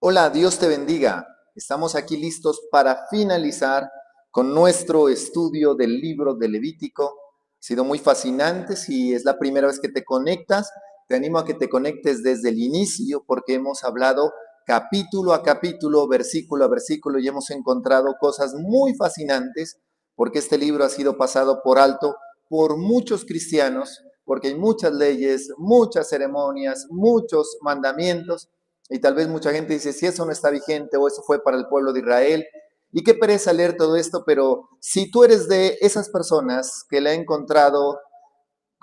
Hola, Dios te bendiga. Estamos aquí listos para finalizar con nuestro estudio del libro de Levítico. Ha sido muy fascinante. Si es la primera vez que te conectas, te animo a que te conectes desde el inicio porque hemos hablado capítulo a capítulo, versículo a versículo y hemos encontrado cosas muy fascinantes porque este libro ha sido pasado por alto por muchos cristianos, porque hay muchas leyes, muchas ceremonias, muchos mandamientos y tal vez mucha gente dice, si eso no está vigente o eso fue para el pueblo de Israel, y qué pereza leer todo esto, pero si tú eres de esas personas que le ha encontrado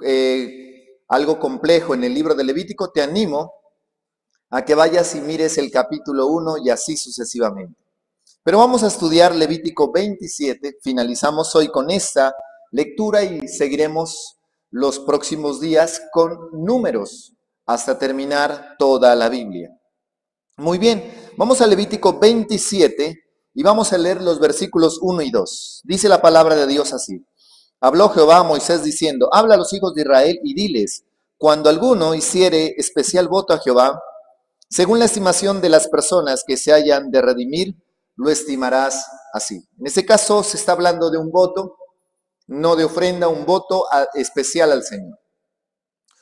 eh, algo complejo en el libro de Levítico, te animo a que vayas y mires el capítulo 1 y así sucesivamente. Pero vamos a estudiar Levítico 27, finalizamos hoy con esta lectura y seguiremos los próximos días con números hasta terminar toda la Biblia. Muy bien, vamos a Levítico 27 y vamos a leer los versículos 1 y 2. Dice la palabra de Dios así. Habló Jehová a Moisés diciendo, habla a los hijos de Israel y diles, cuando alguno hiciere especial voto a Jehová, según la estimación de las personas que se hayan de redimir, lo estimarás así. En este caso se está hablando de un voto, no de ofrenda, un voto especial al Señor.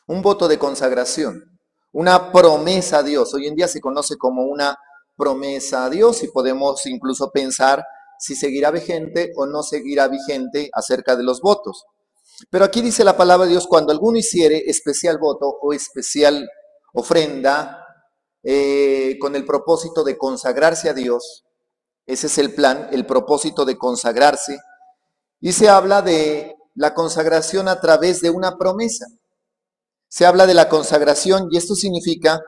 Un voto de consagración una promesa a Dios. Hoy en día se conoce como una promesa a Dios y podemos incluso pensar si seguirá vigente o no seguirá vigente acerca de los votos. Pero aquí dice la palabra de Dios, cuando alguno hiciere especial voto o especial ofrenda eh, con el propósito de consagrarse a Dios, ese es el plan, el propósito de consagrarse, y se habla de la consagración a través de una promesa se habla de la consagración y esto significa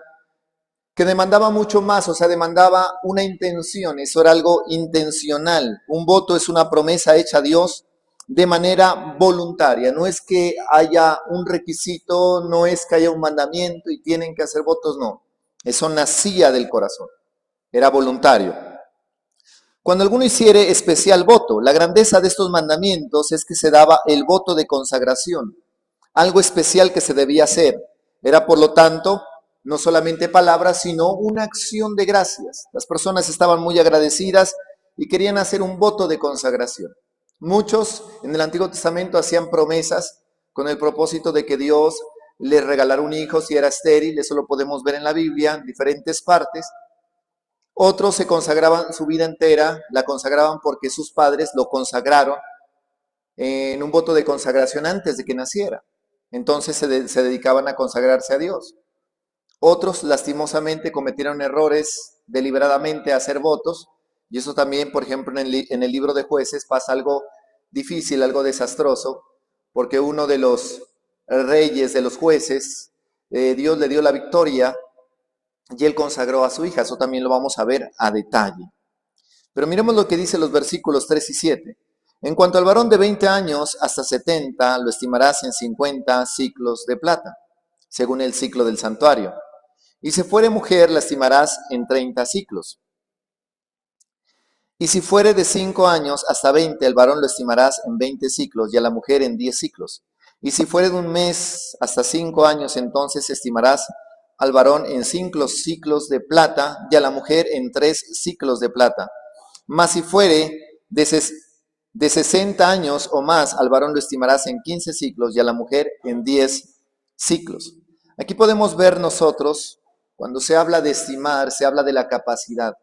que demandaba mucho más, o sea, demandaba una intención, eso era algo intencional. Un voto es una promesa hecha a Dios de manera voluntaria, no es que haya un requisito, no es que haya un mandamiento y tienen que hacer votos, no. Eso nacía del corazón, era voluntario. Cuando alguno hiciere especial voto, la grandeza de estos mandamientos es que se daba el voto de consagración algo especial que se debía hacer. Era, por lo tanto, no solamente palabras, sino una acción de gracias. Las personas estaban muy agradecidas y querían hacer un voto de consagración. Muchos en el Antiguo Testamento hacían promesas con el propósito de que Dios les regalara un hijo si era estéril, eso lo podemos ver en la Biblia, en diferentes partes. Otros se consagraban su vida entera, la consagraban porque sus padres lo consagraron en un voto de consagración antes de que naciera. Entonces se, dedicaban a consagrarse a Dios. Otros lastimosamente cometieron errores deliberadamente a hacer votos, y eso también, por ejemplo, en el, libro de jueces pasa algo difícil, algo desastroso, porque uno de los reyes, de los jueces, eh, Dios le dio la victoria y él consagró a su hija, eso también lo vamos a ver a detalle. Pero miremos lo que dice los versículos 3 y 7. En cuanto al varón de 20 años hasta 70, lo estimarás en 50 ciclos de plata, según el ciclo del santuario. Y si fuere mujer, la estimarás en 30 ciclos. Y si fuere de 5 años hasta 20, el varón lo estimarás en 20 ciclos y a la mujer en 10 ciclos. Y si fuere de un mes hasta 5 años, entonces estimarás al varón en 5 ciclos de plata y a la mujer en 3 ciclos de plata. Mas si fuere de de 60 años o más, al varón lo estimarás en 15 ciclos y a la mujer en 10 ciclos. Aquí podemos ver nosotros, cuando se habla de estimar, se habla de la capacidad.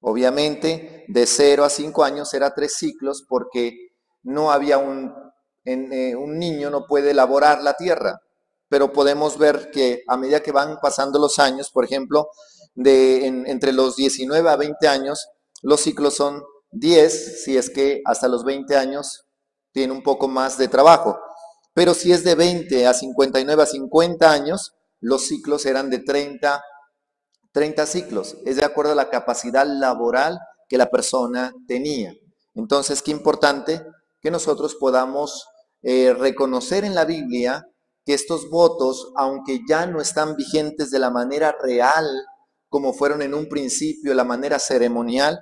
Obviamente, de 0 a 5 años era 3 ciclos porque no había un, eh, un niño, no puede elaborar la tierra. Pero podemos ver que a medida que van pasando los años, por ejemplo, de entre los 19 a 20 años, los ciclos son 10 si es que hasta los 20 años tiene un poco más de trabajo. Pero si es de 20 a 59 a 50 años, los ciclos eran de 30, 30 ciclos. Es de acuerdo a la capacidad laboral que la persona tenía. Entonces, qué importante que nosotros podamos eh, reconocer en la Biblia que estos votos, aunque ya no están vigentes de la manera real como fueron en un principio, la manera ceremonial,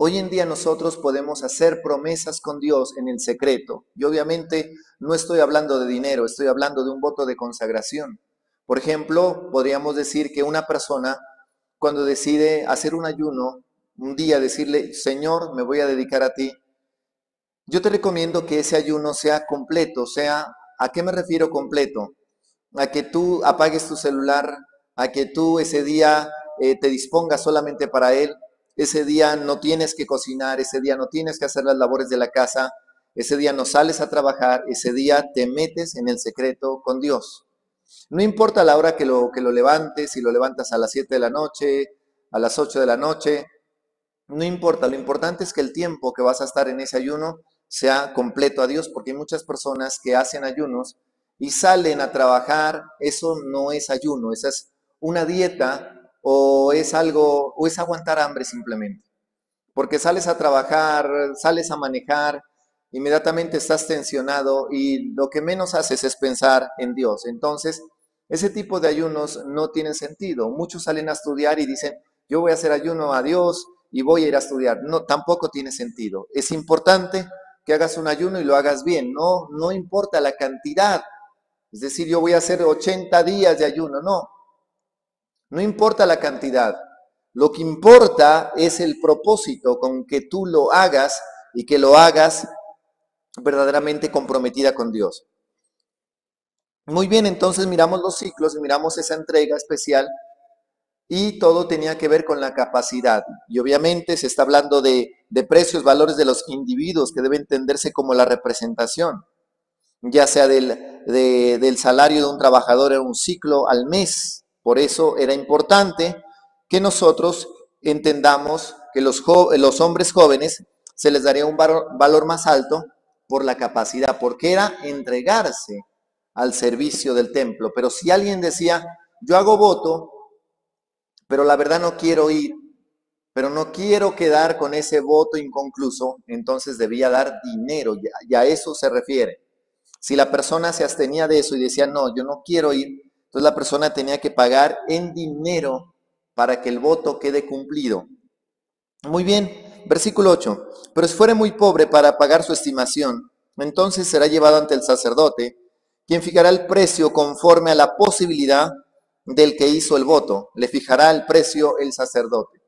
Hoy en día nosotros podemos hacer promesas con Dios en el secreto. Y obviamente no estoy hablando de dinero, estoy hablando de un voto de consagración. Por ejemplo, podríamos decir que una persona cuando decide hacer un ayuno, un día decirle, Señor, me voy a dedicar a ti, yo te recomiendo que ese ayuno sea completo, sea, ¿a qué me refiero completo? A que tú apagues tu celular, a que tú ese día eh, te dispongas solamente para Él, ese día no tienes que cocinar, ese día no tienes que hacer las labores de la casa, ese día no sales a trabajar, ese día te metes en el secreto con Dios. No importa la hora que lo, que lo levantes, si lo levantas a las 7 de la noche, a las 8 de la noche, no importa, lo importante es que el tiempo que vas a estar en ese ayuno sea completo a Dios, porque hay muchas personas que hacen ayunos y salen a trabajar, eso no es ayuno, esa es una dieta o es algo, o es aguantar hambre simplemente. Porque sales a trabajar, sales a manejar, inmediatamente estás tensionado y lo que menos haces es pensar en Dios. Entonces, ese tipo de ayunos no tienen sentido. Muchos salen a estudiar y dicen, yo voy a hacer ayuno a Dios y voy a ir a estudiar. No, tampoco tiene sentido. Es importante que hagas un ayuno y lo hagas bien. No, no importa la cantidad. Es decir, yo voy a hacer 80 días de ayuno. No. No importa la cantidad. Lo que importa es el propósito con que tú lo hagas y que lo hagas verdaderamente comprometida con Dios. Muy bien, entonces miramos los ciclos y miramos esa entrega especial y todo tenía que ver con la capacidad. Y obviamente se está hablando de, precios, valores de los individuos que debe entenderse como la representación, ya sea del, del salario de un trabajador en un ciclo al mes. Por eso era importante que nosotros entendamos que los, los hombres jóvenes se les daría un valor más alto por la capacidad, porque era entregarse al servicio del templo. Pero si alguien decía, yo hago voto, pero la verdad no quiero ir, pero no quiero quedar con ese voto inconcluso, entonces debía dar dinero, y a eso se refiere. Si la persona se abstenía de eso y decía, no, yo no quiero ir, entonces la persona tenía que pagar en dinero para que el voto quede cumplido. Muy bien, versículo 8. Pero si fuere muy pobre para pagar su estimación, entonces será llevado ante el sacerdote, quien fijará el precio conforme a la posibilidad del que hizo el voto. Le fijará el precio el sacerdote.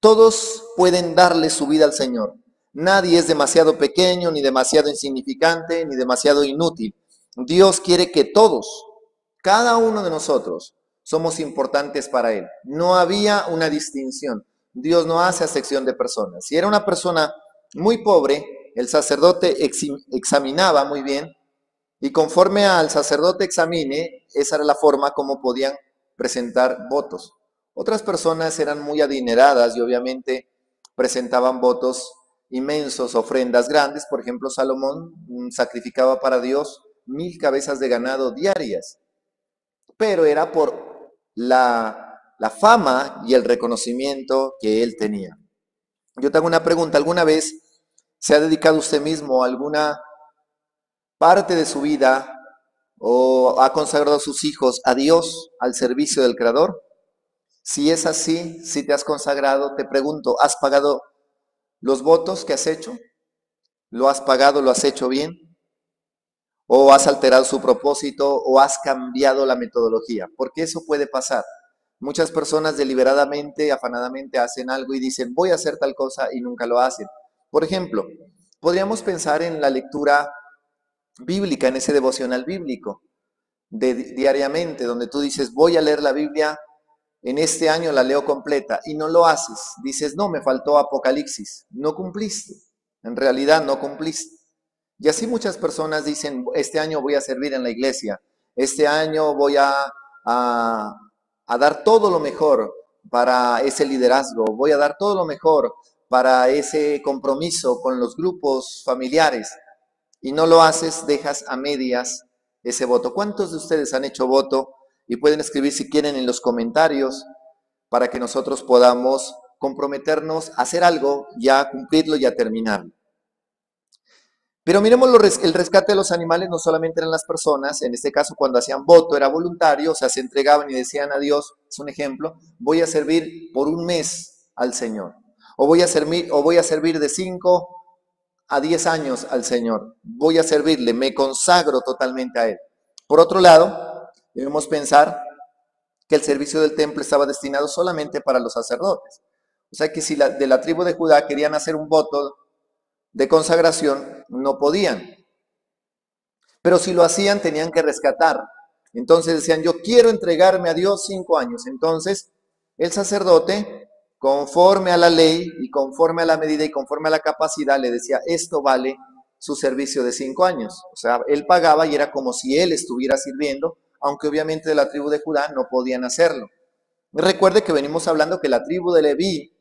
Todos pueden darle su vida al Señor. Nadie es demasiado pequeño, ni demasiado insignificante, ni demasiado inútil. Dios quiere que todos, cada uno de nosotros, somos importantes para Él. No había una distinción. Dios no hace acepción de personas. Si era una persona muy pobre, el sacerdote examinaba muy bien y conforme al sacerdote examine, esa era la forma como podían presentar votos. Otras personas eran muy adineradas y obviamente presentaban votos inmensos, ofrendas grandes. Por ejemplo, Salomón mm, sacrificaba para Dios mil cabezas de ganado diarias, pero era por la, fama y el reconocimiento que él tenía. Yo tengo una pregunta, ¿alguna vez se ha dedicado usted mismo alguna parte de su vida o ha consagrado a sus hijos a Dios, al servicio del Creador? Si es así, si te has consagrado, te pregunto, ¿has pagado los votos que has hecho? ¿Lo has pagado, lo has hecho bien? ¿O has alterado su propósito o has cambiado la metodología? Porque eso puede pasar. Muchas personas deliberadamente, afanadamente hacen algo y dicen, voy a hacer tal cosa y nunca lo hacen. Por ejemplo, podríamos pensar en la lectura bíblica, en ese devocional bíblico, de, diariamente, donde tú dices, voy a leer la Biblia, en este año la leo completa, y no lo haces. Dices, no, me faltó Apocalipsis. No cumpliste. En realidad no cumpliste. Y así muchas personas dicen, este año voy a servir en la iglesia, este año voy a, a, dar todo lo mejor para ese liderazgo, voy a dar todo lo mejor para ese compromiso con los grupos familiares y no lo haces, dejas a medias ese voto. ¿Cuántos de ustedes han hecho voto? Y pueden escribir si quieren en los comentarios para que nosotros podamos comprometernos a hacer algo, ya cumplirlo y a terminarlo. Pero miremos el rescate de los animales no solamente eran las personas, en este caso cuando hacían voto era voluntario, o sea, se entregaban y decían a Dios, es un ejemplo, voy a servir por un mes al Señor, o voy a servir, o voy a servir de cinco a 10 años al Señor. Voy a servirle, me consagro totalmente a Él. Por otro lado, debemos pensar que el servicio del templo estaba destinado solamente para los sacerdotes. O sea que si de la tribu de Judá querían hacer un voto de consagración, no podían. Pero si lo hacían, tenían que rescatar. Entonces decían, yo quiero entregarme a Dios cinco años. Entonces el sacerdote, conforme a la ley y conforme a la medida y conforme a la capacidad, le decía, esto vale su servicio de cinco años. O sea, él pagaba y era como si él estuviera sirviendo, aunque obviamente de la tribu de Judá no podían hacerlo. Recuerde que venimos hablando que la tribu de Leví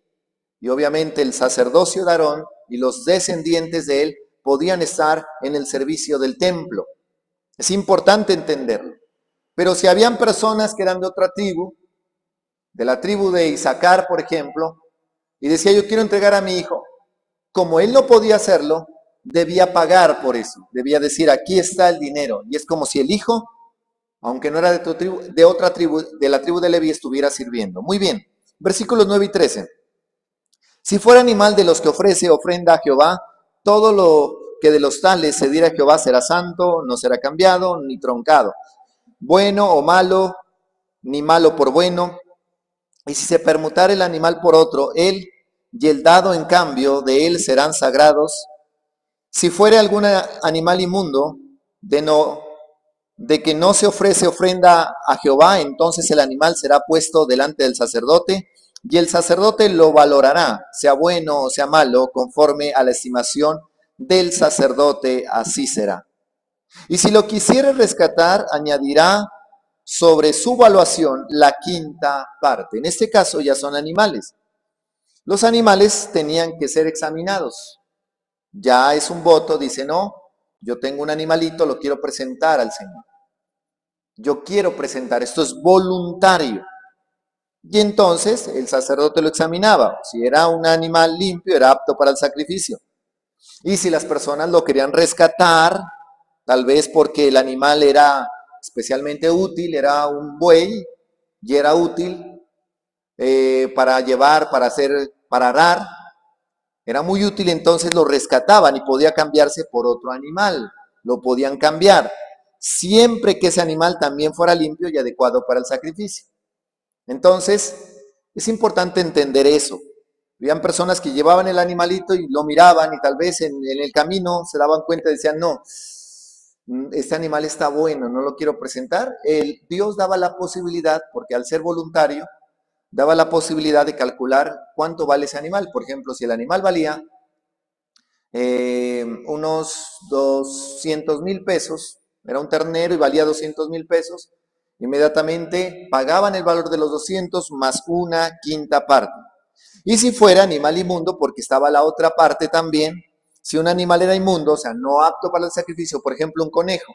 y obviamente el sacerdocio de Aarón y los descendientes de él podían estar en el servicio del templo. Es importante entenderlo. Pero si habían personas que eran de otra tribu, de la tribu de Isaacar, por ejemplo, y decía, yo quiero entregar a mi hijo, como él no podía hacerlo, debía pagar por eso, debía decir, aquí está el dinero. Y es como si el hijo, aunque no era de, tu tribu, de otra tribu, de la tribu de Levi, estuviera sirviendo. Muy bien, versículos 9 y 13. Si fuera animal de los que ofrece ofrenda a Jehová, todo lo que de los tales se diera Jehová será santo, no será cambiado ni troncado, bueno o malo, ni malo por bueno. Y si se permutara el animal por otro, él y el dado en cambio de él serán sagrados si fuere algún animal inmundo de, no, de que no se ofrece ofrenda a Jehová, entonces el animal será puesto delante del sacerdote y el sacerdote lo valorará, sea bueno o sea malo, conforme a la estimación del sacerdote, así será. Y si lo quisiere rescatar, añadirá sobre su valuación la quinta parte. En este caso ya son animales. Los animales tenían que ser examinados ya es un voto, dice, no, yo tengo un animalito, lo quiero presentar al Señor. Yo quiero presentar, esto es voluntario. Y entonces el sacerdote lo examinaba. Si era un animal limpio, era apto para el sacrificio. Y si las personas lo querían rescatar, tal vez porque el animal era especialmente útil, era un buey y era útil eh, para llevar, para hacer, para arar, era muy útil, entonces lo rescataban y podía cambiarse por otro animal. Lo podían cambiar, siempre que ese animal también fuera limpio y adecuado para el sacrificio. Entonces, es importante entender eso. Habían personas que llevaban el animalito y lo miraban y tal vez en, el camino se daban cuenta y decían, no, este animal está bueno, no lo quiero presentar. El, Dios daba la posibilidad, porque al ser voluntario, daba la posibilidad de calcular cuánto vale ese animal. Por ejemplo, si el animal valía eh, unos 200 mil pesos, era un ternero y valía 200 mil pesos, inmediatamente pagaban el valor de los 200 más una quinta parte. Y si fuera animal inmundo, porque estaba la otra parte también, si un animal era inmundo, o sea, no apto para el sacrificio, por ejemplo, un conejo,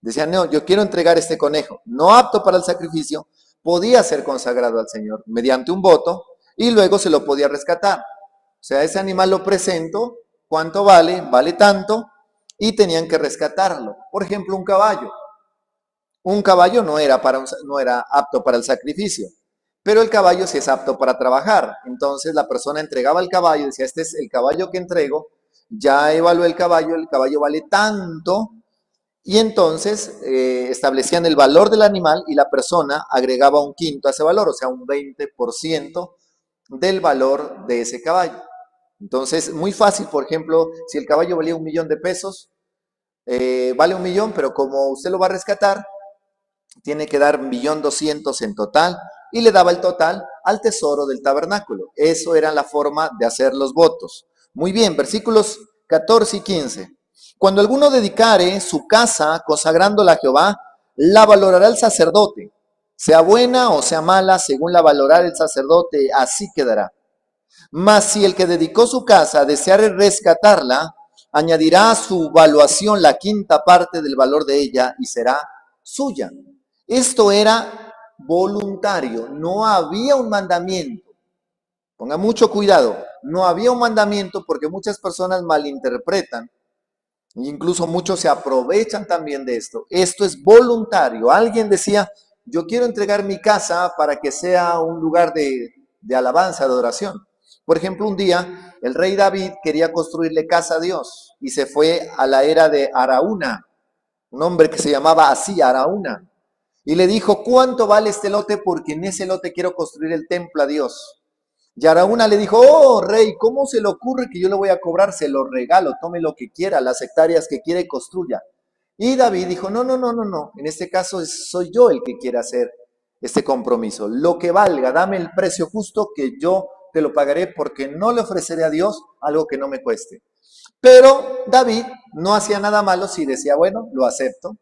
decían, no, yo quiero entregar este conejo, no apto para el sacrificio, podía ser consagrado al Señor mediante un voto y luego se lo podía rescatar. O sea, ese animal lo presento, ¿cuánto vale? Vale tanto y tenían que rescatarlo. Por ejemplo, un caballo. Un caballo no era, para no era apto para el sacrificio, pero el caballo sí es apto para trabajar. Entonces la persona entregaba el caballo y decía, este es el caballo que entrego, ya evalué el caballo, el caballo vale tanto, y entonces eh, establecían el valor del animal y la persona agregaba un quinto a ese valor, o sea, un 20% del valor de ese caballo. Entonces, muy fácil, por ejemplo, si el caballo valía un millón de pesos, eh, vale un millón, pero como usted lo va a rescatar, tiene que dar un millón doscientos en total y le daba el total al tesoro del tabernáculo. Eso era la forma de hacer los votos. Muy bien, versículos 14 y 15. Cuando alguno dedicare su casa consagrándola a Jehová, la valorará el sacerdote, sea buena o sea mala, según la valorar el sacerdote, así quedará. Mas si el que dedicó su casa deseare rescatarla, añadirá a su valuación la quinta parte del valor de ella y será suya. Esto era voluntario, no había un mandamiento. Ponga mucho cuidado, no había un mandamiento porque muchas personas malinterpretan Incluso muchos se aprovechan también de esto. Esto es voluntario. Alguien decía, yo quiero entregar mi casa para que sea un lugar de, alabanza, de oración. Por ejemplo, un día el rey David quería construirle casa a Dios y se fue a la era de Araúna, un hombre que se llamaba así, Araúna. Y le dijo, ¿cuánto vale este lote? Porque en ese lote quiero construir el templo a Dios. Y Araúna le dijo, oh rey, ¿cómo se le ocurre que yo le voy a cobrar? Se lo regalo, tome lo que quiera, las hectáreas que quiera y construya. Y David dijo, no, no, no, no, no, en este caso soy yo el que quiere hacer este compromiso. Lo que valga, dame el precio justo que yo te lo pagaré porque no le ofreceré a Dios algo que no me cueste. Pero David no hacía nada malo si decía, bueno, lo acepto,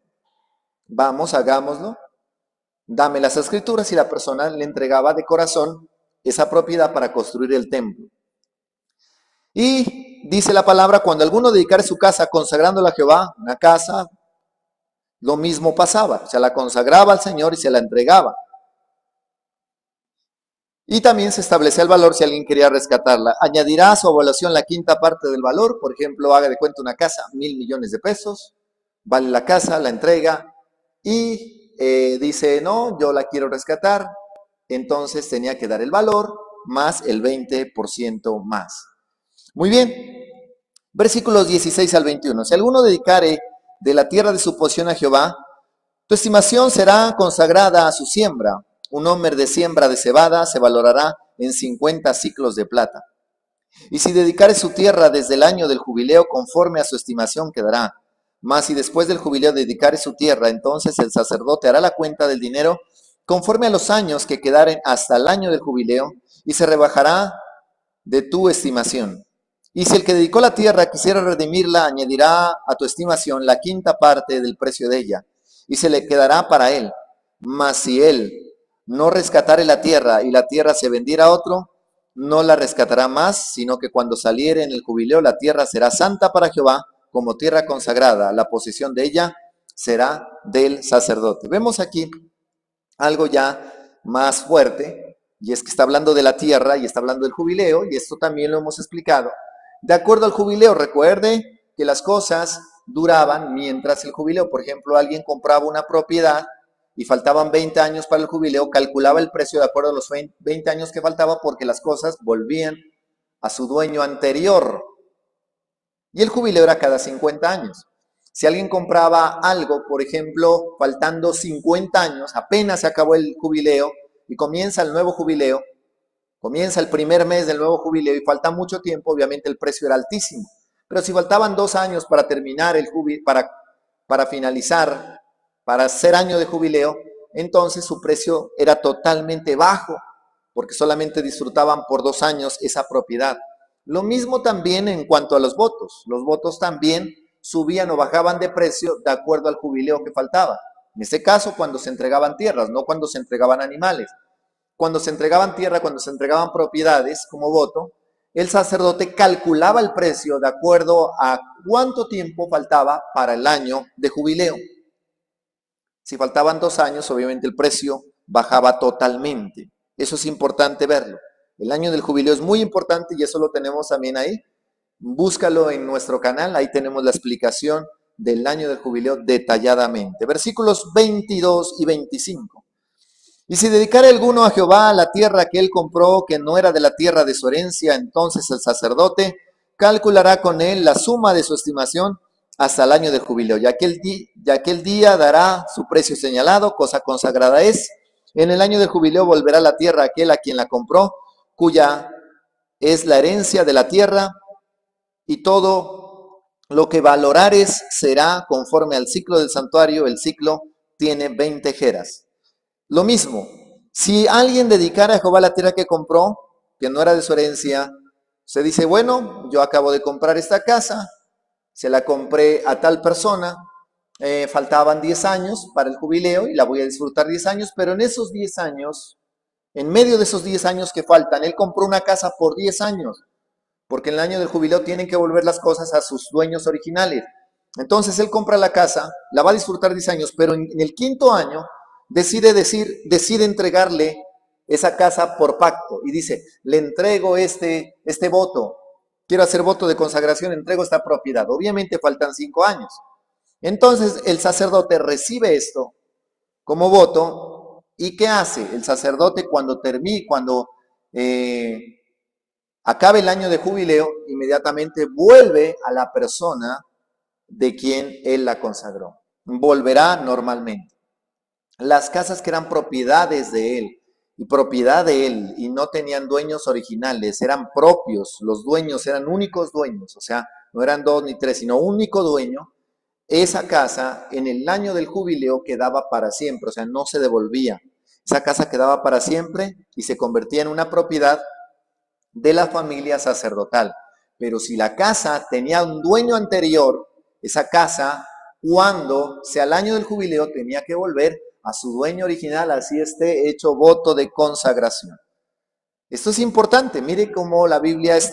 vamos, hagámoslo, dame las escrituras y la persona le entregaba de corazón esa propiedad para construir el templo. Y dice la palabra, cuando alguno dedicara su casa consagrándola a Jehová, una casa, lo mismo pasaba, se la consagraba al Señor y se la entregaba. Y también se establecía el valor si alguien quería rescatarla. Añadirá a su evaluación la quinta parte del valor, por ejemplo, haga de cuenta una casa, mil millones de pesos, vale la casa, la entrega, y eh, dice, no, yo la quiero rescatar, entonces tenía que dar el valor más el 20% más. Muy bien, versículos 16 al 21. Si alguno dedicare de la tierra de su posición a Jehová, tu estimación será consagrada a su siembra un hombre de siembra de cebada se valorará en 50 ciclos de plata. Y si dedicare su tierra desde el año del jubileo, conforme a su estimación quedará. Mas si después del jubileo dedicare su tierra, entonces el sacerdote hará la cuenta del dinero conforme a los años que quedaren hasta el año del jubileo, y se rebajará de tu estimación. Y si el que dedicó la tierra quisiera redimirla, añadirá a tu estimación la quinta parte del precio de ella, y se le quedará para él. Mas si él no rescatare la tierra y la tierra se vendiera a otro, no la rescatará más, sino que cuando saliere en el jubileo la tierra será santa para Jehová, como tierra consagrada, la posesión de ella será del sacerdote. Vemos aquí algo ya más fuerte, y es que está hablando de la tierra y está hablando del jubileo, y esto también lo hemos explicado. De acuerdo al jubileo, recuerde que las cosas duraban mientras el jubileo, por ejemplo, alguien compraba una propiedad y faltaban 20 años para el jubileo, calculaba el precio de acuerdo a los 20 años que faltaba porque las cosas volvían a su dueño anterior. Y el jubileo era cada 50 años. Si alguien compraba algo, por ejemplo, faltando 50 años, apenas se acabó el jubileo y comienza el nuevo jubileo, comienza el primer mes del nuevo jubileo y falta mucho tiempo, obviamente el precio era altísimo. Pero si faltaban dos años para terminar el jubileo, para, para finalizar para ser año de jubileo, entonces su precio era totalmente bajo, porque solamente disfrutaban por dos años esa propiedad. Lo mismo también en cuanto a los votos. Los votos también subían o bajaban de precio de acuerdo al jubileo que faltaba. En este caso, cuando se entregaban tierras, no cuando se entregaban animales. Cuando se entregaban tierra, cuando se entregaban propiedades como voto, el sacerdote calculaba el precio de acuerdo a cuánto tiempo faltaba para el año de jubileo. Si faltaban dos años, obviamente el precio bajaba totalmente. Eso es importante verlo. El año del jubileo es muy importante y eso lo tenemos también ahí. Búscalo en nuestro canal, ahí tenemos la explicación del año del jubileo detalladamente. Versículos 22 y 25. Y si dedicara alguno a Jehová la tierra que él compró, que no era de la tierra de su herencia, entonces el sacerdote calculará con él la suma de su estimación hasta el año de jubileo, ya que, el día dará su precio señalado, cosa consagrada es. En el año de jubileo volverá la tierra aquel a quien la compró, cuya es la herencia de la tierra, y todo lo que valorares será conforme al ciclo del santuario. El ciclo tiene 20 jeras. Lo mismo, si alguien dedicara a Jehová la tierra que compró, que no era de su herencia, se dice, bueno, yo acabo de comprar esta casa, se la compré a tal persona, eh, faltaban 10 años para el jubileo y la voy a disfrutar 10 años, pero en esos 10 años, en medio de esos 10 años que faltan, él compró una casa por 10 años, porque en el año del jubileo tienen que volver las cosas a sus dueños originales. Entonces él compra la casa, la va a disfrutar 10 años, pero en, el quinto año decide decir, decide entregarle esa casa por pacto y dice, le entrego este, este voto, quiero hacer voto de consagración, entrego esta propiedad. Obviamente faltan cinco años. Entonces el sacerdote recibe esto como voto y ¿qué hace? El sacerdote cuando termine, cuando eh, acabe el año de jubileo, inmediatamente vuelve a la persona de quien él la consagró. Volverá normalmente. las casas que eran propiedades de él y propiedad de él y no tenían dueños originales, eran propios, los dueños eran únicos dueños, o sea, no eran dos ni tres, sino único dueño, esa casa en el año del jubileo quedaba para siempre, o sea, no se devolvía. Esa casa quedaba para siempre y se convertía en una propiedad de la familia sacerdotal. Pero si la casa tenía un dueño anterior, esa casa, cuando sea el año del jubileo, tenía que volver a su dueño original, así esté hecho voto de consagración. Esto es importante, mire cómo la Biblia es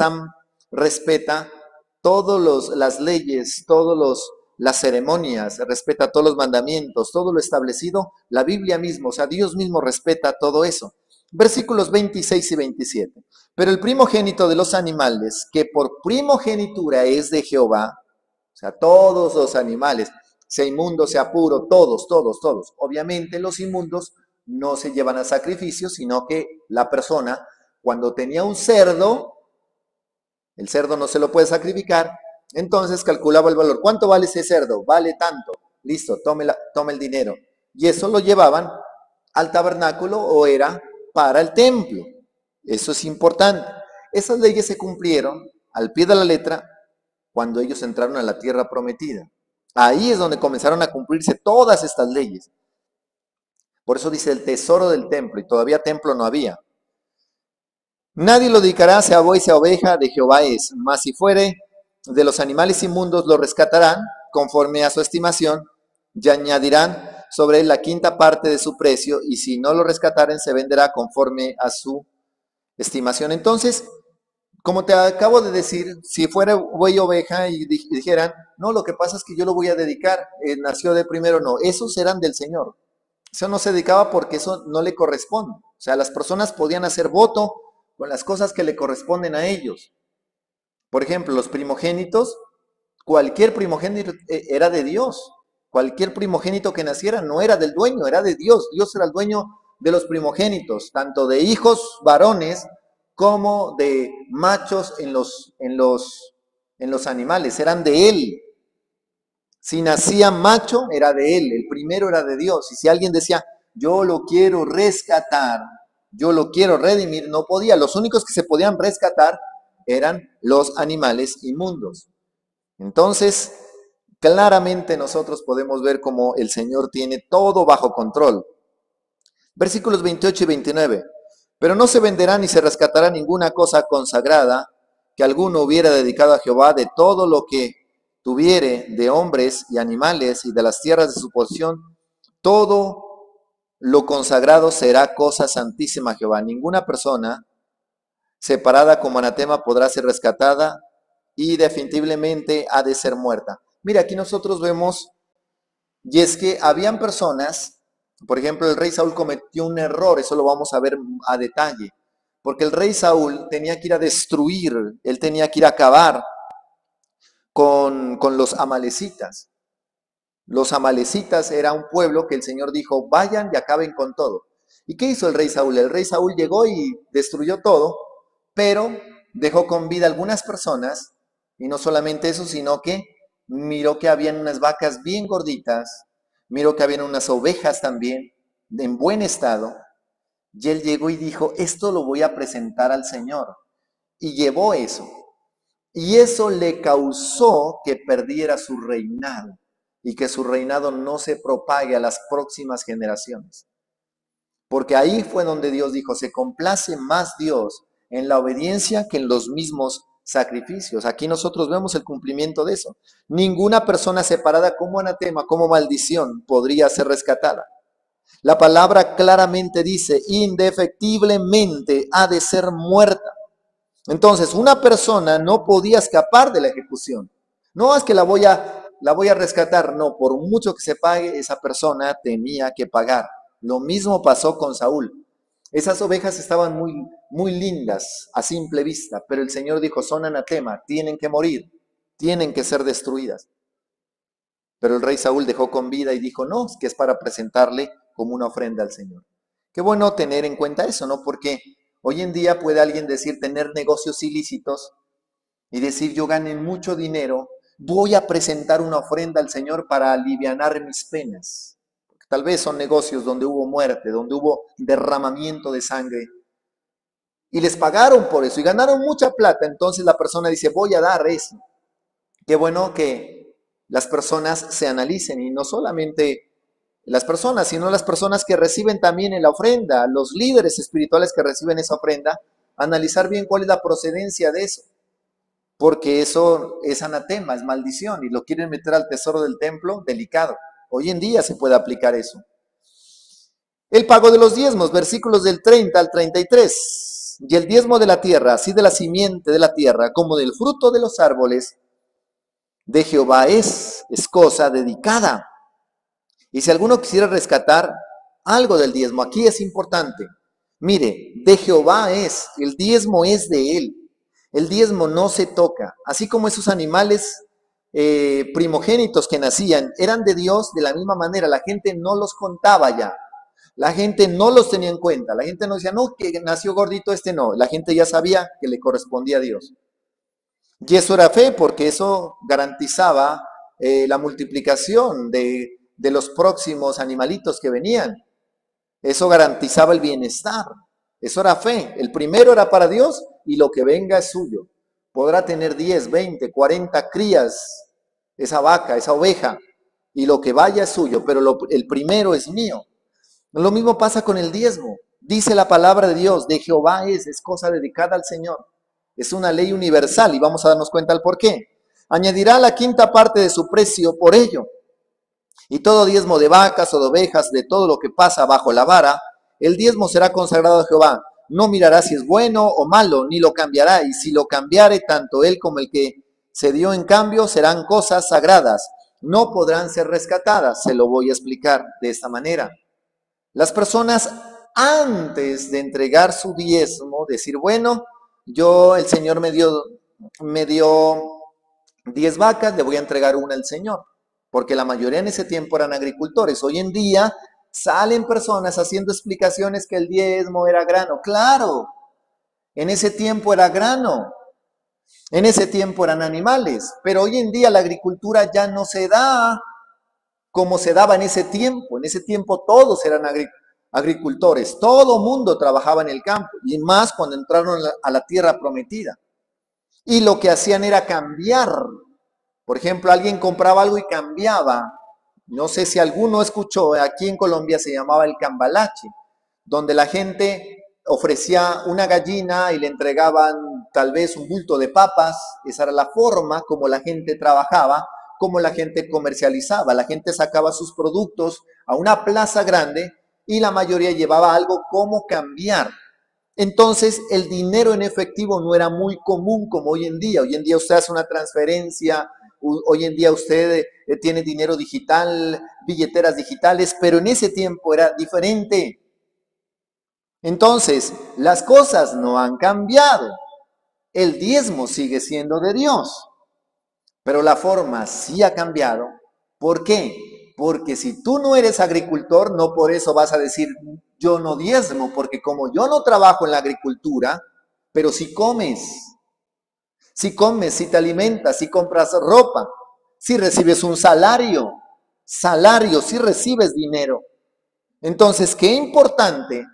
respeta todas las leyes, todas las ceremonias, respeta todos los mandamientos, todo lo establecido, la Biblia mismo, o sea, Dios mismo respeta todo eso. Versículos 26 y 27. Pero el primogénito de los animales, que por primogenitura es de Jehová, o sea, todos los animales, sea inmundo, sea puro, todos, todos, todos. Obviamente los inmundos no se llevan a sacrificio, sino que la persona, cuando tenía un cerdo, el cerdo no se lo puede sacrificar, entonces calculaba el valor. ¿Cuánto vale ese cerdo? Vale tanto. Listo, tome, el dinero. Y eso lo llevaban al tabernáculo o era para el templo. Eso es importante. Esas leyes se cumplieron al pie de la letra cuando ellos entraron a la tierra prometida. Ahí es donde comenzaron a cumplirse todas estas leyes. Por eso dice el tesoro del templo, y todavía templo no había. Nadie lo dedicará, sea buey, sea oveja, de Jehová es. Mas si fuere de los animales inmundos, lo rescatarán conforme a su estimación, y añadirán sobre la quinta parte de su precio, y si no lo rescataren, se venderá conforme a su estimación. Entonces, como te acabo de decir, si fuera buey oveja y dijeran, no, lo que pasa es que yo lo voy a dedicar, eh, nació de primero, no, esos eran del Señor. Eso no se dedicaba porque eso no le corresponde. O sea, las personas podían hacer voto con las cosas que le corresponden a ellos. Por ejemplo, los primogénitos, cualquier primogénito eh, era de Dios. Cualquier primogénito que naciera no era del dueño, era de Dios. Dios era el dueño de los primogénitos, tanto de hijos varones como de machos en los, en los, en los animales, eran de él. Si nacía macho, era de él, el primero era de Dios. Y si alguien decía, yo lo quiero rescatar, yo lo quiero redimir, no podía. Los únicos que se podían rescatar eran los animales inmundos. Entonces, claramente nosotros podemos ver cómo el Señor tiene todo bajo control. Versículos 28 y 29. Pero no se venderá ni se rescatará ninguna cosa consagrada que alguno hubiera dedicado a Jehová de todo lo que tuviere de hombres y animales y de las tierras de su posición, todo lo consagrado será cosa santísima a Jehová. Ninguna persona separada como anatema podrá ser rescatada y definitivamente ha de ser muerta. Mira, aquí nosotros vemos, y es que habían personas por ejemplo, el rey Saúl cometió un error, eso lo vamos a ver a detalle, porque el rey Saúl tenía que ir a destruir, él tenía que ir a acabar con, con los amalecitas. Los amalecitas era un pueblo que el Señor dijo, vayan y acaben con todo. ¿Y qué hizo el rey Saúl? El rey Saúl llegó y destruyó todo, pero dejó con vida algunas personas, y no solamente eso, sino que miró que habían unas vacas bien gorditas, Miro que habían unas ovejas también en buen estado. Y él llegó y dijo, esto lo voy a presentar al Señor. Y llevó eso. Y eso le causó que perdiera su reinado y que su reinado no se propague a las próximas generaciones. Porque ahí fue donde Dios dijo, se complace más Dios en la obediencia que en los mismos sacrificios. Aquí nosotros vemos el cumplimiento de eso. Ninguna persona separada como anatema, como maldición, podría ser rescatada. La palabra claramente dice, indefectiblemente ha de ser muerta. Entonces, una persona no podía escapar de la ejecución. No es que la voy a, la voy a rescatar, no, por mucho que se pague, esa persona tenía que pagar. Lo mismo pasó con Saúl. Esas ovejas estaban muy, muy lindas a simple vista, pero el Señor dijo, son anatema, tienen que morir, tienen que ser destruidas. Pero el rey Saúl dejó con vida y dijo, no, que es para presentarle como una ofrenda al Señor. Qué bueno tener en cuenta eso, ¿no? Porque hoy en día puede alguien decir tener negocios ilícitos y decir yo gané mucho dinero, voy a presentar una ofrenda al Señor para aliviar mis penas. Tal vez son negocios donde hubo muerte, donde hubo derramamiento de sangre. Y les pagaron por eso y ganaron mucha plata. Entonces la persona dice, voy a dar eso. Qué bueno que las personas se analicen y no solamente las personas, sino las personas que reciben también en la ofrenda, los líderes espirituales que reciben esa ofrenda, analizar bien cuál es la procedencia de eso. Porque eso es anatema, es maldición y lo quieren meter al tesoro del templo, delicado. Hoy en día se puede aplicar eso. El pago de los diezmos, versículos del 30 al 33. Y el diezmo de la tierra, así de la simiente de la tierra como del fruto de los árboles, de Jehová es, es cosa dedicada. Y si alguno quisiera rescatar algo del diezmo, aquí es importante. Mire, de Jehová es, el diezmo es de él. El diezmo no se toca. Así como esos animales eh, primogénitos que nacían eran de Dios, de la misma manera la gente no los contaba ya. La gente no los tenía en cuenta. La gente no decía, no, que nació gordito este no. La gente ya sabía que le correspondía a Dios. Y eso era fe porque eso garantizaba eh, la multiplicación de, de los próximos animalitos que venían. Eso garantizaba el bienestar. Eso era fe. El primero era para Dios y lo que venga es suyo. Podrá tener 10, 20, 40 crías esa vaca, esa oveja, y lo que vaya es suyo, pero el primero es mío. Lo mismo pasa con el diezmo. Dice la palabra de Dios, de Jehová es, cosa dedicada al Señor. Es una ley universal y vamos a darnos cuenta del por qué. Añadirá la quinta parte de su precio por ello. Y todo diezmo de vacas o de ovejas, de todo lo que pasa bajo la vara, el diezmo será consagrado a Jehová. No mirará si es bueno o malo, ni lo cambiará. Y si lo cambiare, tanto él como el que se dio en cambio serán cosas sagradas. No podrán ser rescatadas. Se lo voy a explicar de esta manera. Las personas antes de entregar su diezmo, decir, bueno, yo, el Señor me dio, me dio 10 vacas, le voy a entregar una al Señor, porque la mayoría en ese tiempo eran agricultores. Hoy en día salen personas haciendo explicaciones que el diezmo era grano. Claro, en ese tiempo era grano, en ese tiempo eran animales, pero hoy en día la agricultura ya no se da como se daba en ese tiempo. En ese tiempo todos eran agricultores todo mundo trabajaba en el campo, y más cuando entraron a la tierra prometida. Y lo que hacían era cambiar. Por ejemplo, alguien compraba algo y cambiaba. No sé si alguno escuchó, aquí en Colombia se llamaba el cambalache, donde la gente ofrecía una gallina y le entregaban tal vez un bulto de papas. Esa era la forma como la gente trabajaba, como la gente comercializaba. La gente sacaba sus productos a una plaza grande y la mayoría llevaba algo como cambiar. Entonces el dinero en efectivo no era muy común como hoy en día. Hoy en día usted hace una transferencia, hoy en día usted eh, tiene dinero digital, billeteras digitales, pero en ese tiempo era diferente. Entonces, las cosas no han cambiado. El diezmo sigue siendo de Dios, pero la forma sí ha cambiado. ¿Por qué? Porque si tú no eres agricultor, no por eso vas a decir, yo no diezmo, porque como yo no trabajo en la agricultura, pero si comes, si comes, si te alimentas, si compras ropa, si recibes un salario, salario, si recibes dinero. Entonces, qué importante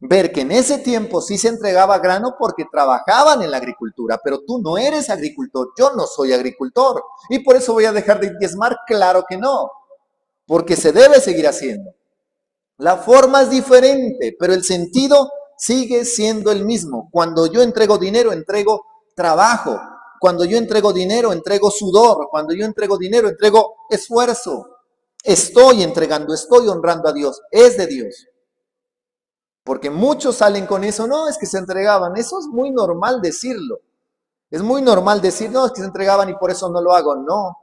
ver que en ese tiempo sí se entregaba grano porque trabajaban en la agricultura, pero tú no eres agricultor, yo no soy agricultor, y por eso voy a dejar de diezmar, claro que no porque se debe seguir haciendo. La forma es diferente, pero el sentido sigue siendo el mismo. Cuando yo entrego dinero, entrego trabajo. Cuando yo entrego dinero, entrego sudor. Cuando yo entrego dinero, entrego esfuerzo. Estoy entregando, estoy honrando a Dios. Es de Dios. Porque muchos salen con eso, no, es que se entregaban. Eso es muy normal decirlo. Es muy normal decir, no, es que se entregaban y por eso no lo hago. No,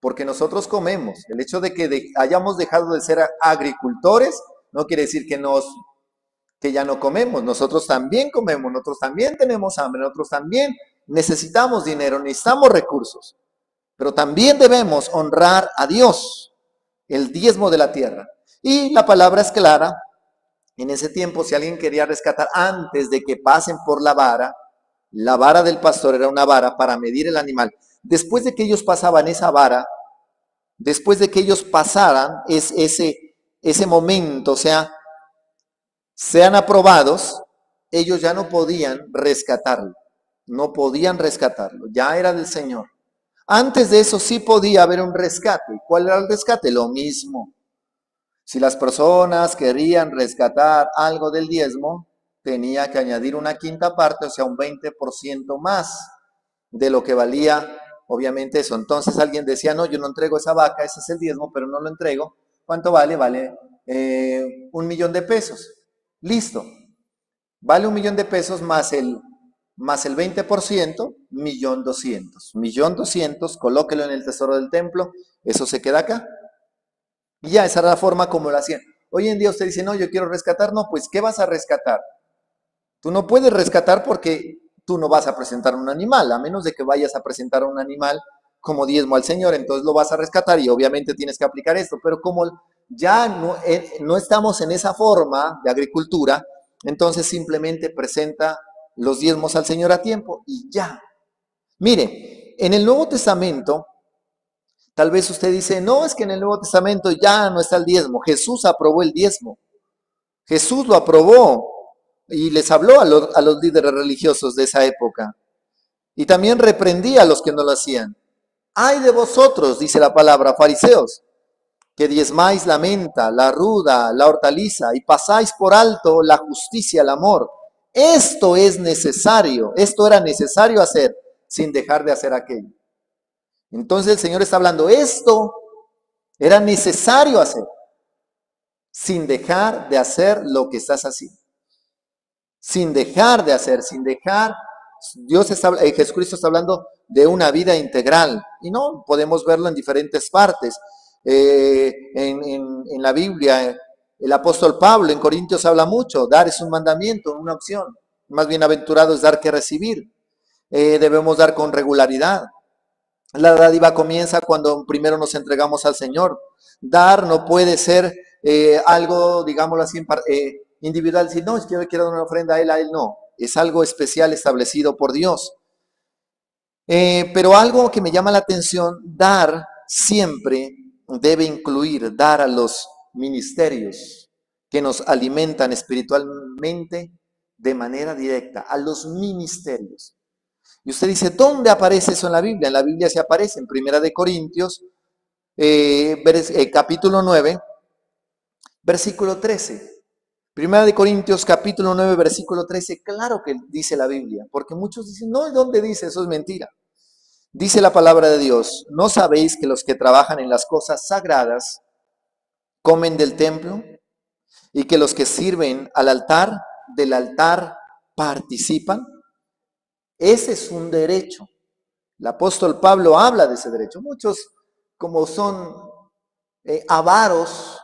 porque nosotros comemos. El hecho de que hayamos dejado de ser agricultores no quiere decir que, nos, que ya no comemos. Nosotros también comemos, nosotros también tenemos hambre, nosotros también necesitamos dinero, necesitamos recursos. Pero también debemos honrar a Dios, el diezmo de la tierra. Y la palabra es clara. En ese tiempo, si alguien quería rescatar antes de que pasen por la vara, la vara del pastor era una vara para medir el animal después de que ellos pasaban esa vara, después de que ellos pasaran es, ese, ese momento, o sea, sean aprobados, ellos ya no podían rescatarlo, no podían rescatarlo, ya era del Señor. Antes de eso sí podía haber un rescate. ¿Cuál era el rescate? Lo mismo. Si las personas querían rescatar algo del diezmo, tenía que añadir una quinta parte, o sea, un 20% más de lo que valía, obviamente, eso. Entonces alguien decía, no, yo no entrego esa vaca, ese es el diezmo, pero no lo entrego. ¿Cuánto vale? Vale eh, un millón de pesos. Listo. Vale un millón de pesos más el, más el 20%, millón doscientos. Millón doscientos, colóquelo en el tesoro del templo, eso se queda acá. Y ya, esa era la forma como lo hacían. Hoy en día usted dice, no, yo quiero rescatar, no, pues ¿qué vas a rescatar? Tú no puedes rescatar porque tú no vas a presentar un animal, a menos de que vayas a presentar un animal como diezmo al Señor, entonces lo vas a rescatar y obviamente tienes que aplicar esto, pero como ya no, eh, no estamos en esa forma de agricultura, entonces simplemente presenta los diezmos al Señor a tiempo y ya. Mire, en el Nuevo Testamento, tal vez usted dice, no, es que en el Nuevo Testamento ya no está el diezmo, Jesús aprobó el diezmo, Jesús lo aprobó, y les habló a los, a los líderes religiosos de esa época. Y también reprendía a los que no lo hacían. Ay de vosotros, dice la palabra, fariseos, que diezmáis la menta, la ruda, la hortaliza y pasáis por alto la justicia, el amor. Esto es necesario, esto era necesario hacer sin dejar de hacer aquello. Entonces el Señor está hablando, esto era necesario hacer sin dejar de hacer lo que estás haciendo sin dejar de hacer, sin dejar, Dios está, eh, Jesucristo está hablando de una vida integral y no podemos verlo en diferentes partes. Eh, en, la Biblia, el apóstol Pablo en Corintios habla mucho, dar es un mandamiento, una opción, más bienaventurado es dar que recibir. Eh, debemos dar con regularidad. La dádiva comienza cuando primero nos entregamos al Señor. Dar no puede ser algo, digámoslo así, individual, si no, es que yo quiero dar una ofrenda a él, a él no. Es algo especial establecido por Dios. Eh, pero algo que me llama la atención, dar siempre debe incluir dar a los ministerios que nos alimentan espiritualmente de manera directa, a los ministerios. Y usted dice, ¿dónde aparece eso en la Biblia? En la Biblia se aparece en Primera de Corintios, eh, eh, capítulo 9, versículo 13. Primera de Corintios capítulo 9 versículo 13, claro que dice la Biblia, porque muchos dicen, no, ¿dónde dice? Eso es mentira. Dice la palabra de Dios, ¿no sabéis que los que trabajan en las cosas sagradas comen del templo y que los que sirven al altar, del altar participan? Ese es un derecho. El apóstol Pablo habla de ese derecho. Muchos, como son eh, avaros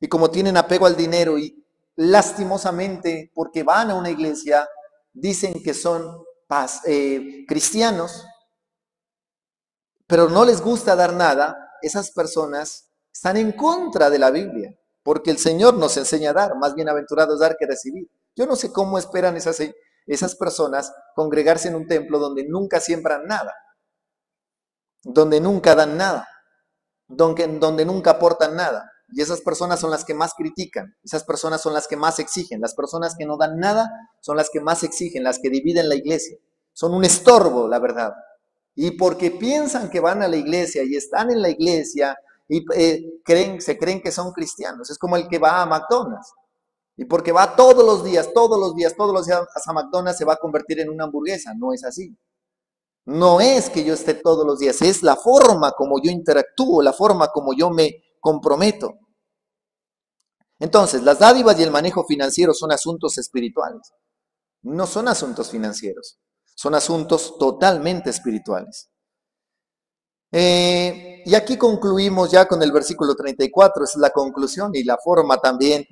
y como tienen apego al dinero y lastimosamente, porque van a una iglesia, dicen que son eh, cristianos, pero no les gusta dar nada, esas personas están en contra de la Biblia, porque el Señor nos enseña a dar, más bienaventurado es dar que recibir. Yo no sé cómo esperan esas, esas personas congregarse en un templo donde nunca siembran nada, donde nunca dan nada, donde, donde nunca aportan nada. Y esas personas son las que más critican, esas personas son las que más exigen, las personas que no dan nada son las que más exigen, las que dividen la iglesia. Son un estorbo, la verdad. Y porque piensan que van a la iglesia y están en la iglesia y eh, creen, se creen que son cristianos. Es como el que va a McDonald's. Y porque va todos los días, todos los días, todos los días a McDonald's se va a convertir en una hamburguesa. No es así. No es que yo esté todos los días, es la forma como yo interactúo, la forma como yo me comprometo. Entonces, las dádivas y el manejo financiero son asuntos espirituales. No son asuntos financieros, son asuntos totalmente espirituales. Eh, y aquí concluimos ya con el versículo 34, es la conclusión y la forma también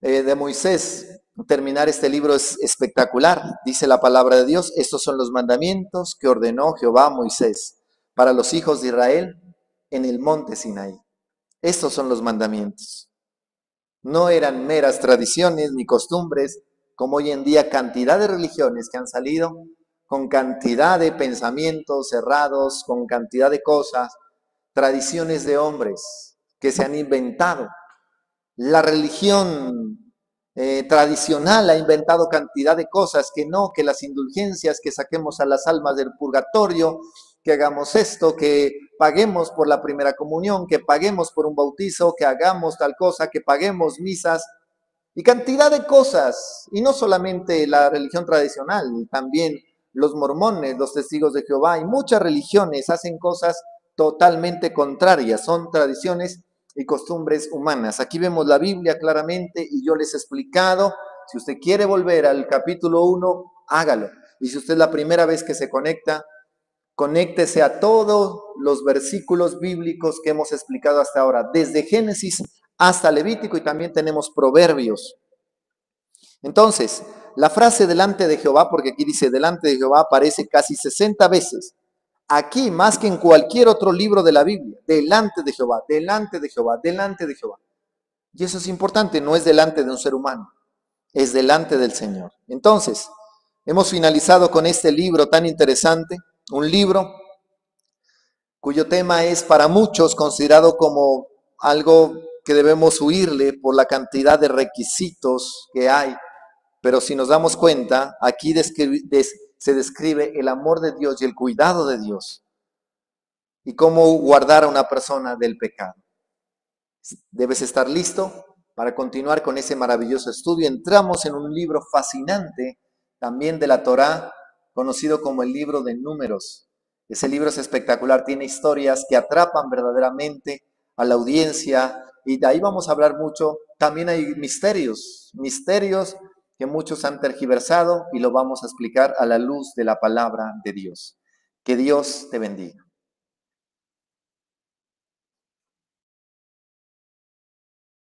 eh, de Moisés. Terminar este libro es espectacular. Dice la palabra de Dios, estos son los mandamientos que ordenó Jehová a Moisés para los hijos de Israel en el monte Sinaí. Estos son los mandamientos. No eran meras tradiciones ni costumbres, como hoy en día cantidad de religiones que han salido con cantidad de pensamientos cerrados, con cantidad de cosas, tradiciones de hombres que se han inventado. La religión eh, tradicional ha inventado cantidad de cosas que no, que las indulgencias, que saquemos a las almas del purgatorio, que hagamos esto, que paguemos por la primera comunión, que paguemos por un bautizo, que hagamos tal cosa, que paguemos misas y cantidad de cosas. Y no solamente la religión tradicional, también los mormones, los testigos de Jehová y muchas religiones hacen cosas totalmente contrarias, son tradiciones y costumbres humanas. Aquí vemos la Biblia claramente y yo les he explicado, si usted quiere volver al capítulo 1, hágalo. Y si usted es la primera vez que se conecta, conéctese a todos los versículos bíblicos que hemos explicado hasta ahora, desde Génesis hasta Levítico y también tenemos proverbios. Entonces, la frase delante de Jehová, porque aquí dice delante de Jehová, aparece casi 60 veces. Aquí, más que en cualquier otro libro de la Biblia, delante de Jehová, delante de Jehová, delante de Jehová. Y eso es importante, no es delante de un ser humano, es delante del Señor. Entonces, hemos finalizado con este libro tan interesante, un libro cuyo tema es para muchos considerado como algo que debemos huirle por la cantidad de requisitos que hay pero si nos damos cuenta, aquí se describe el amor de Dios y el cuidado de Dios y cómo guardar a una persona del pecado. Debes estar listo para continuar con ese maravilloso estudio. Entramos en un libro fascinante también de la Torá, conocido como el libro de números. Ese libro es espectacular, tiene historias que atrapan verdaderamente a la audiencia y de ahí vamos a hablar mucho. También hay misterios, misterios que muchos han tergiversado y lo vamos a explicar a la luz de la palabra de Dios. Que Dios te bendiga.